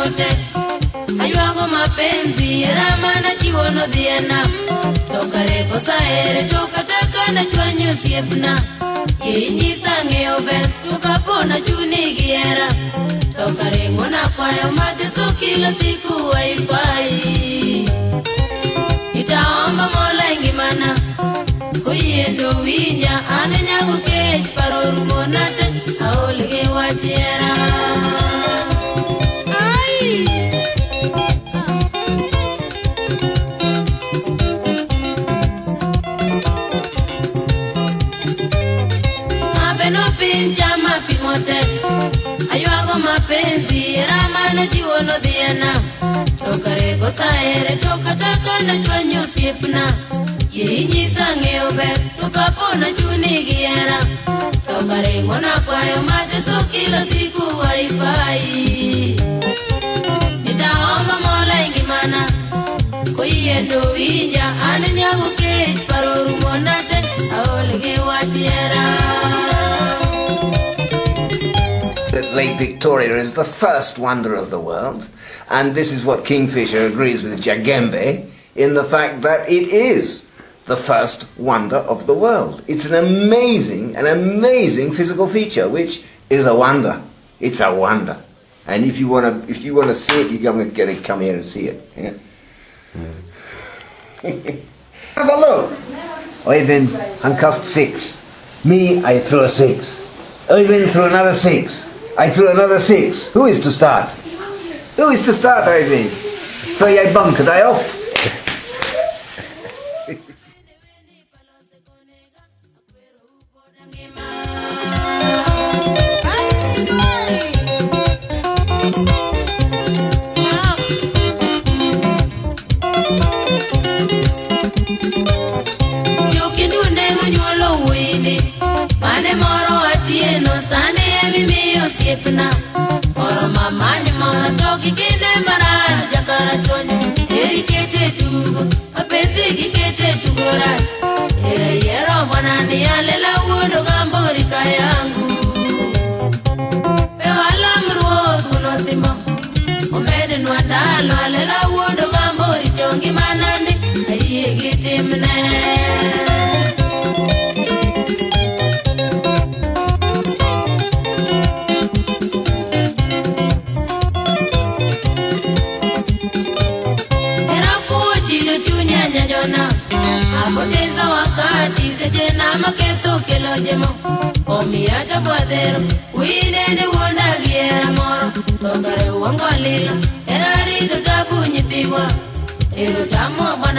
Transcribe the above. mote ayuago mapenzi era mana chiwono dhiena tokareko saere tokatakana chwanyo siepna kinyisa ng'eyo ber tokapona chunigiera tokaringo na kwayo mateso kila siku waifai itaomba mola e ngimana koyie to winja anenyago kech njama pimote ayuago mapenzi ramane chiwono dhiena tokarego saere tokataka nachwanyo osiepna giinyisa ng'eyo ber tokapo nachunigiera tokarengo nakwayo mateso kila siku waifai nitaoma mola ingimana koyie to winja ane nyago kech paro rumonate aolgi wach yera Lake Victoria is the first wonder of the world, and this is what Kingfisher agrees with Jagembe in the fact that it is the first wonder of the world. It's an amazing, an amazing physical feature, which is a wonder. It's a wonder. And if you want to, if you want to see it, you're going to come here and see it. Yeah? Mm. Have a look. Oiven uncast six. Me, I throw a six. Oiven throw another six. I threw another six. Who is to start? Who is to start, I mean? For jij banken, I hope. ketugo mapenzi gikete tugorat ere yero bwanani alela wuodo gamborika yangu pewalamruo kunosimo omedenwa ndalo alela ajemo omiya tapuadhero winene wonagiera moro tokare wongolila erarito tapu nyithiwa erotamoma